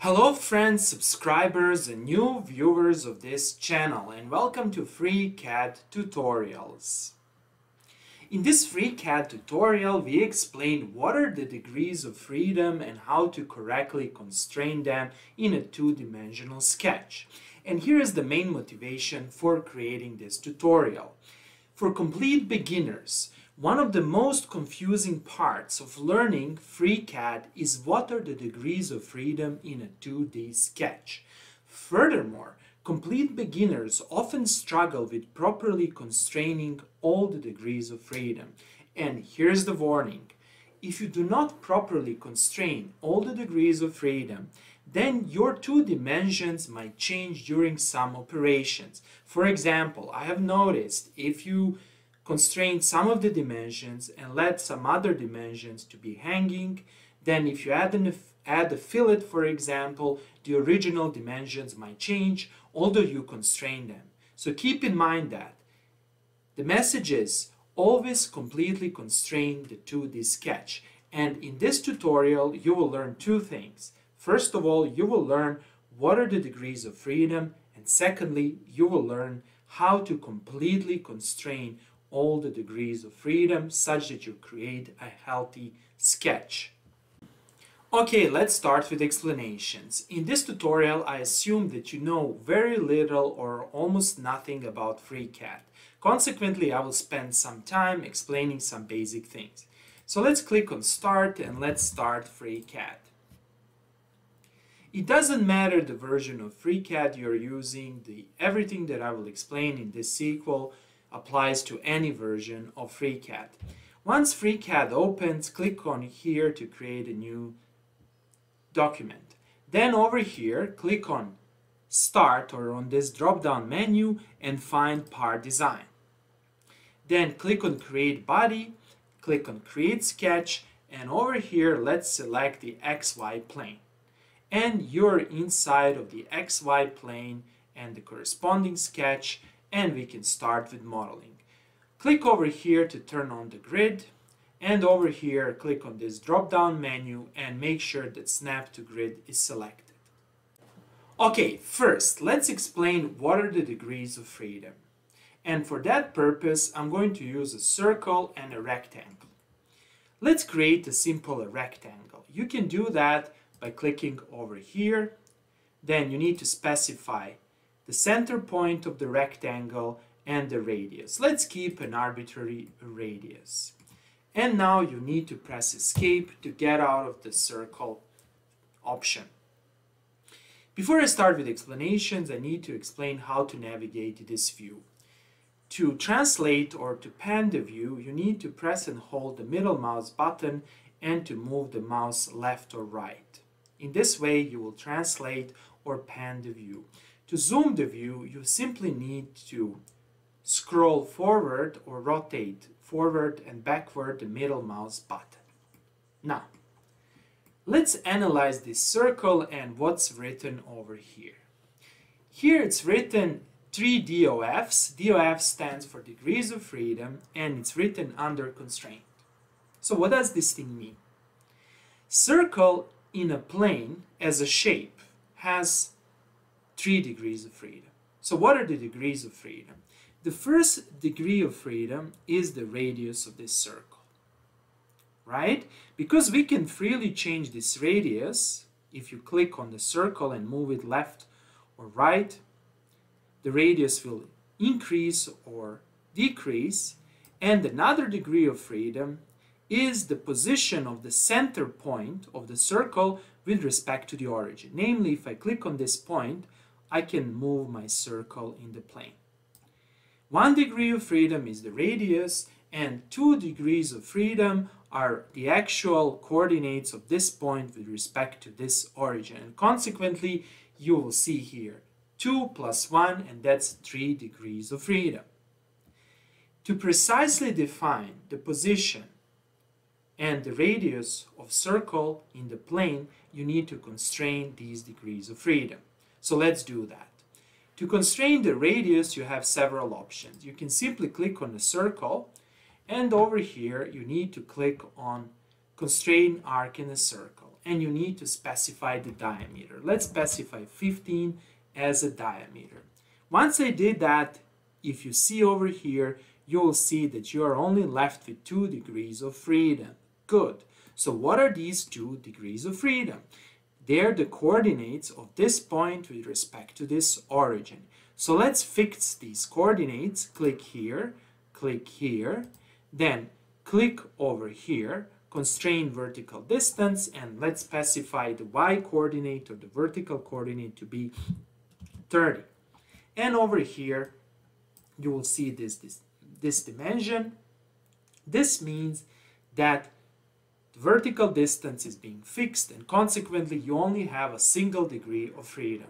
Hello friends, subscribers and new viewers of this channel and welcome to Free FreeCAD tutorials. In this Free FreeCAD tutorial we explain what are the degrees of freedom and how to correctly constrain them in a two-dimensional sketch. And here is the main motivation for creating this tutorial. For complete beginners, one of the most confusing parts of learning FreeCAD is what are the degrees of freedom in a 2D sketch. Furthermore, complete beginners often struggle with properly constraining all the degrees of freedom. And here's the warning. If you do not properly constrain all the degrees of freedom, then your two dimensions might change during some operations. For example, I have noticed if you constrain some of the dimensions and let some other dimensions to be hanging, then if you add, an, add a fillet, for example, the original dimensions might change, although you constrain them. So keep in mind that. The message is always completely constrain the 2D sketch. And in this tutorial, you will learn two things. First of all, you will learn what are the degrees of freedom, and secondly, you will learn how to completely constrain all the degrees of freedom such that you create a healthy sketch. Okay, let's start with explanations. In this tutorial, I assume that you know very little or almost nothing about FreeCAD. Consequently, I will spend some time explaining some basic things. So let's click on Start and let's start FreeCAD. It doesn't matter the version of FreeCAD you're using, the, everything that I will explain in this sequel applies to any version of FreeCAD. Once FreeCAD opens, click on here to create a new document. Then over here, click on Start or on this drop-down menu and find Part Design. Then click on Create Body, click on Create Sketch, and over here, let's select the XY plane. And you're inside of the XY plane and the corresponding sketch and we can start with modeling. Click over here to turn on the grid and over here click on this drop down menu and make sure that snap to grid is selected. Okay, first let's explain what are the degrees of freedom. And for that purpose I'm going to use a circle and a rectangle. Let's create a simple rectangle. You can do that by clicking over here. Then you need to specify the center point of the rectangle and the radius. Let's keep an arbitrary radius. And now you need to press escape to get out of the circle option. Before I start with explanations, I need to explain how to navigate this view. To translate or to pan the view, you need to press and hold the middle mouse button and to move the mouse left or right. In this way, you will translate or pan the view. To zoom the view, you simply need to scroll forward or rotate forward and backward the middle mouse button. Now, let's analyze this circle and what's written over here. Here it's written three DOFs. DOF stands for degrees of freedom and it's written under constraint. So what does this thing mean? Circle in a plane as a shape has three degrees of freedom. So what are the degrees of freedom? The first degree of freedom is the radius of this circle, right? Because we can freely change this radius, if you click on the circle and move it left or right, the radius will increase or decrease. And another degree of freedom is the position of the center point of the circle with respect to the origin. Namely, if I click on this point, I can move my circle in the plane. One degree of freedom is the radius and two degrees of freedom are the actual coordinates of this point with respect to this origin. And consequently, you will see here 2 plus 1 and that's 3 degrees of freedom. To precisely define the position and the radius of circle in the plane, you need to constrain these degrees of freedom. So let's do that. To constrain the radius, you have several options. You can simply click on the circle, and over here, you need to click on Constrain Arc in a Circle. and you need to specify the diameter. Let's specify 15 as a diameter. Once I did that, if you see over here, you'll see that you are only left with two degrees of freedom. Good. So what are these two degrees of freedom? They're the coordinates of this point with respect to this origin. So let's fix these coordinates. Click here, click here, then click over here, constrain vertical distance, and let's specify the y coordinate or the vertical coordinate to be 30. And over here, you will see this, this, this dimension. This means that the vertical distance is being fixed and consequently you only have a single degree of freedom.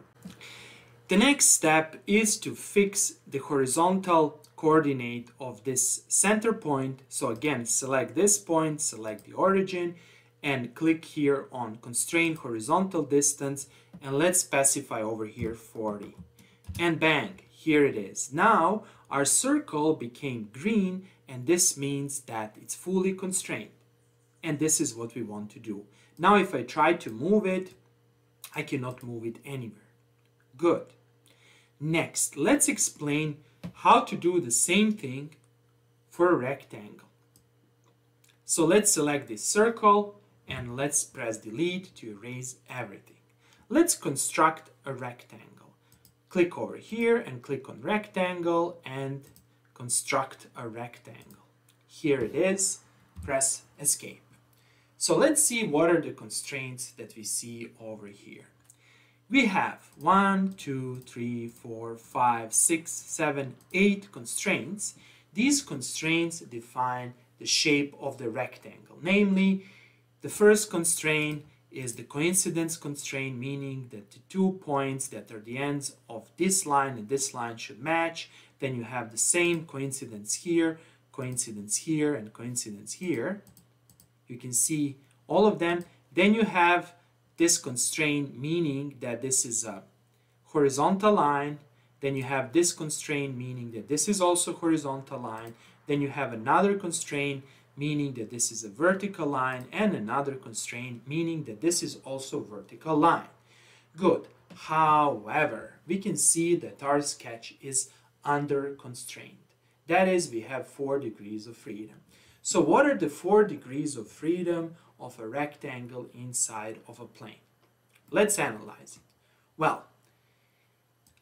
The next step is to fix the horizontal coordinate of this center point. So again, select this point, select the origin, and click here on constrain horizontal distance, and let's specify over here 40. And bang, here it is. Now, our circle became green, and this means that it's fully constrained. And this is what we want to do. Now, if I try to move it, I cannot move it anywhere. Good. Next, let's explain how to do the same thing for a rectangle. So let's select this circle and let's press delete to erase everything. Let's construct a rectangle. Click over here and click on rectangle and construct a rectangle. Here it is, press escape. So let's see what are the constraints that we see over here we have one, two, three, four, five, six, seven, eight constraints. These constraints define the shape of the rectangle. Namely, the first constraint is the coincidence constraint, meaning that the two points that are the ends of this line and this line should match. Then you have the same coincidence here, coincidence here, and coincidence here. You can see all of them. Then you have this constraint meaning that this is a horizontal line. Then you have this constraint meaning that this is also horizontal line. Then you have another constraint meaning that this is a vertical line and another constraint meaning that this is also vertical line. Good. However we can see that our sketch is under constraint. That is we have four degrees of freedom so what are the four degrees of freedom of a rectangle inside of a plane. Let's analyze it. Well,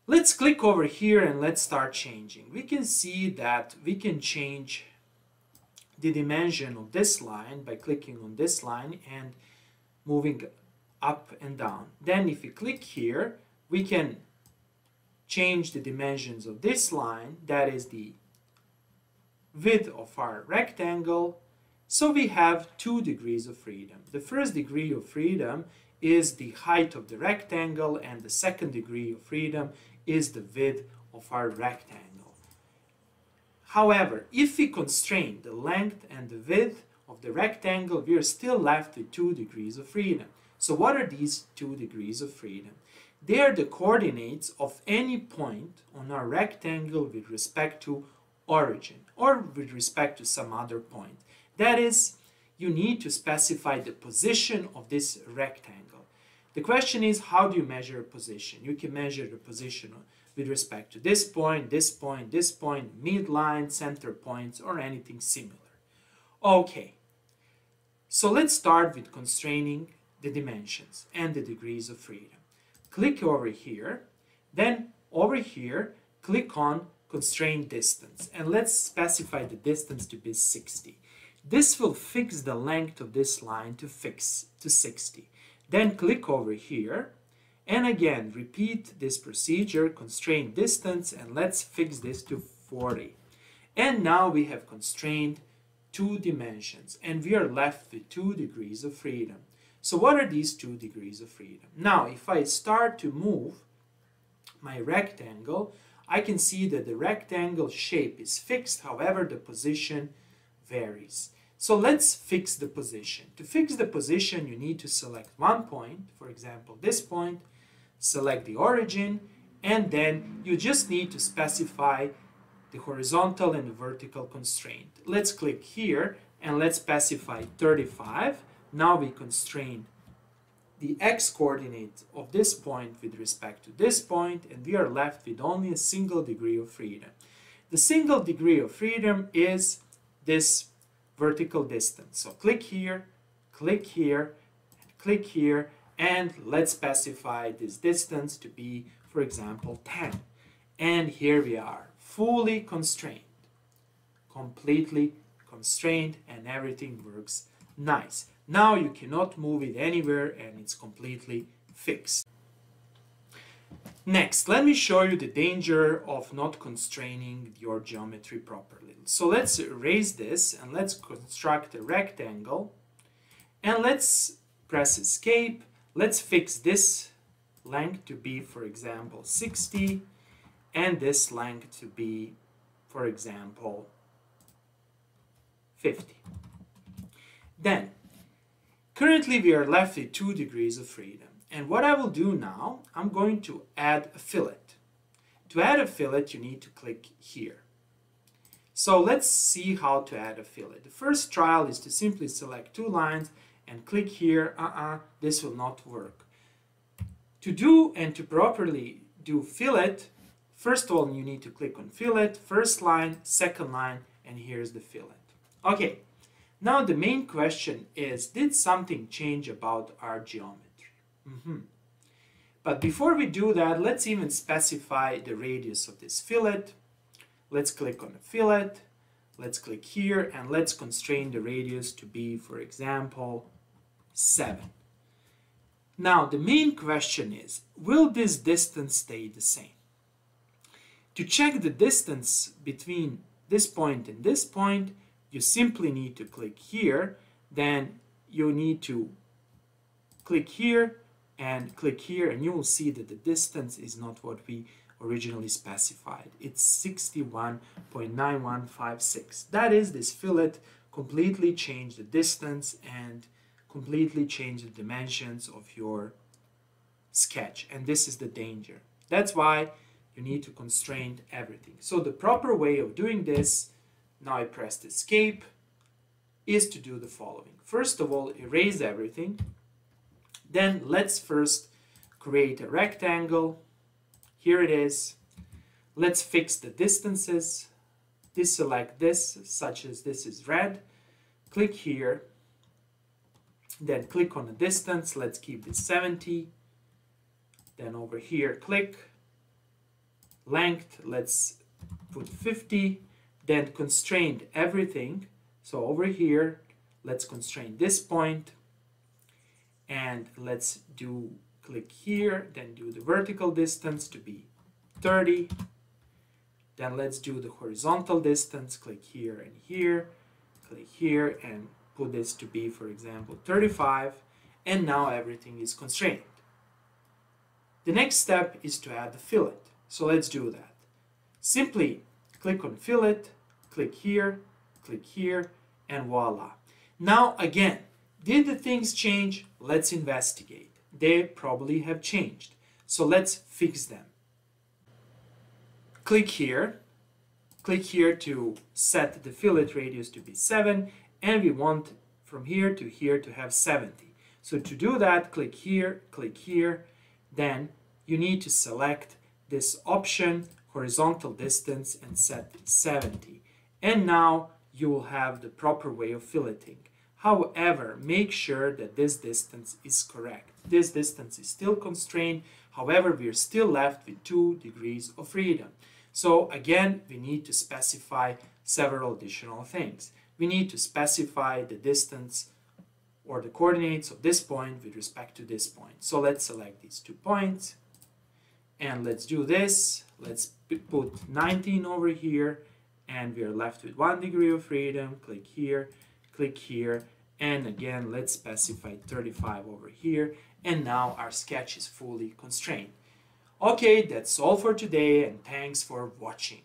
let's click over here and let's start changing. We can see that we can change the dimension of this line by clicking on this line and moving up and down. Then if we click here, we can change the dimensions of this line, that is the width of our rectangle, so we have two degrees of freedom. The first degree of freedom is the height of the rectangle and the second degree of freedom is the width of our rectangle. However, if we constrain the length and the width of the rectangle, we are still left with two degrees of freedom. So what are these two degrees of freedom? They are the coordinates of any point on our rectangle with respect to origin or with respect to some other point. That is, you need to specify the position of this rectangle. The question is, how do you measure a position? You can measure the position with respect to this point, this point, this point, midline, center points, or anything similar. Okay, so let's start with constraining the dimensions and the degrees of freedom. Click over here, then over here, click on constrain distance, and let's specify the distance to be 60. This will fix the length of this line to fix to 60. Then click over here and again repeat this procedure, constrain distance and let's fix this to 40. And now we have constrained two dimensions and we are left with two degrees of freedom. So what are these two degrees of freedom? Now if I start to move my rectangle, I can see that the rectangle shape is fixed, however the position varies. So let's fix the position. To fix the position, you need to select one point, for example, this point, select the origin, and then you just need to specify the horizontal and the vertical constraint. Let's click here and let's specify 35. Now we constrain the x coordinate of this point with respect to this point and we are left with only a single degree of freedom. The single degree of freedom is this vertical distance. So click here, click here, click here, and let's specify this distance to be, for example, 10. And here we are, fully constrained, completely constrained, and everything works nice. Now you cannot move it anywhere and it's completely fixed. Next, let me show you the danger of not constraining your geometry properly. So let's erase this and let's construct a rectangle and let's press escape. Let's fix this length to be, for example, 60 and this length to be, for example, 50. Then, currently we are left with 2 degrees of freedom. And what I will do now, I'm going to add a fillet. To add a fillet, you need to click here. So let's see how to add a fillet. The first trial is to simply select two lines and click here. Uh-uh, this will not work. To do and to properly do fillet, first of all, you need to click on fillet, first line, second line, and here's the fillet. Okay, now the main question is, did something change about our geometry? Mm -hmm. But before we do that, let's even specify the radius of this fillet. Let's click on the fillet. Let's click here and let's constrain the radius to be, for example, 7. Now, the main question is, will this distance stay the same? To check the distance between this point and this point, you simply need to click here, then you need to click here and click here and you will see that the distance is not what we originally specified. It's 61.9156. That is, this fillet completely changed the distance and completely changed the dimensions of your sketch. And this is the danger. That's why you need to constrain everything. So the proper way of doing this, now I pressed escape, is to do the following. First of all, erase everything then let's first create a rectangle. Here it is. Let's fix the distances. Deselect this, such as this is red. Click here. Then click on the distance. Let's keep this 70. Then over here, click. Length, let's put 50. Then constrain everything. So over here, let's constrain this point. And let's do click here then do the vertical distance to be 30 then let's do the horizontal distance click here and here click here and put this to be for example 35 and now everything is constrained. The next step is to add the fillet. So let's do that. Simply click on fillet click here click here and voila now again did the things change? Let's investigate. They probably have changed. So let's fix them. Click here. Click here to set the fillet radius to be 7 and we want from here to here to have 70. So to do that, click here, click here, then you need to select this option, horizontal distance, and set 70. And now you will have the proper way of filleting. However, make sure that this distance is correct. This distance is still constrained, however, we are still left with 2 degrees of freedom. So again, we need to specify several additional things. We need to specify the distance or the coordinates of this point with respect to this point. So let's select these two points and let's do this. Let's put 19 over here and we are left with one degree of freedom. Click here, click here and again let's specify 35 over here and now our sketch is fully constrained. Okay, that's all for today and thanks for watching.